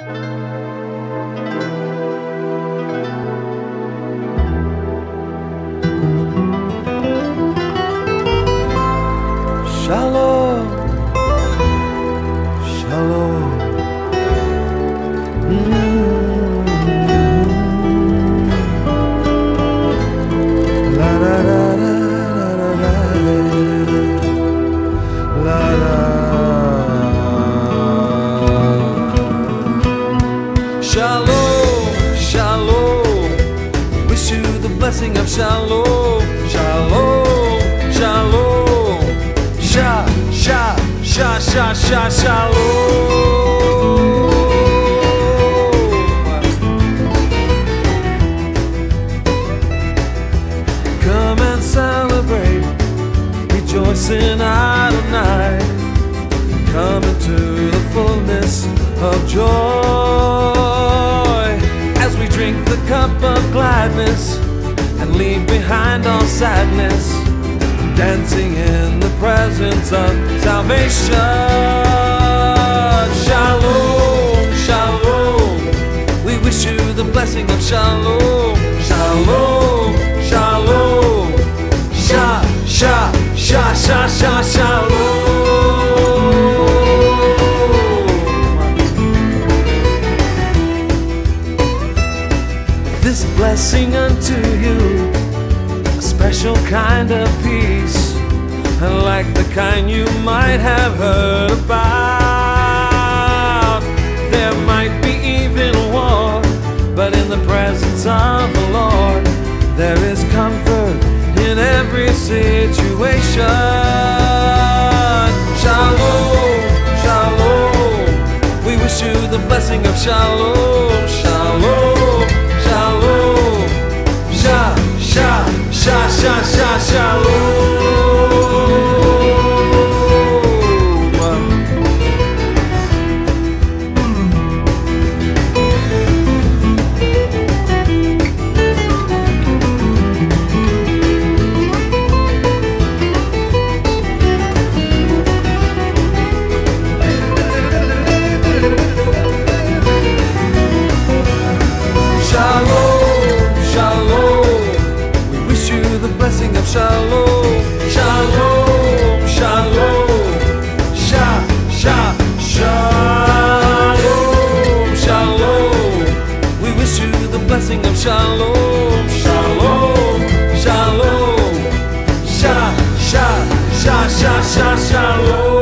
Shalom, blessing of shalom, shalom, shalom. Sha, sha, sha, sha, sha, shalom. Come and celebrate, rejoice in Adonai. Come into the fullness of joy as we drink the cup of gladness and leave behind all sadness, dancing in the presence of salvation. Shalom, shalom. We wish you the blessing of shalom, shalom, shalom. Sha, sha, sha, sha, sha, shalom. This blessing unto you, a special kind of peace, like the kind you might have heard about. There might be even war, but in the presence of the Lord, there is comfort in every situation. Shalom, shalom, shalom. Sha, sha, sha, sha, sha, shalom.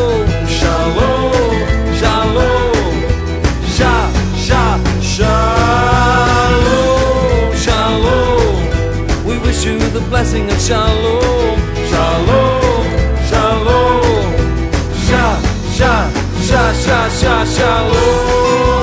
shalom, shalom, shalom. Sha, sha, sha, sha, sha, shalom.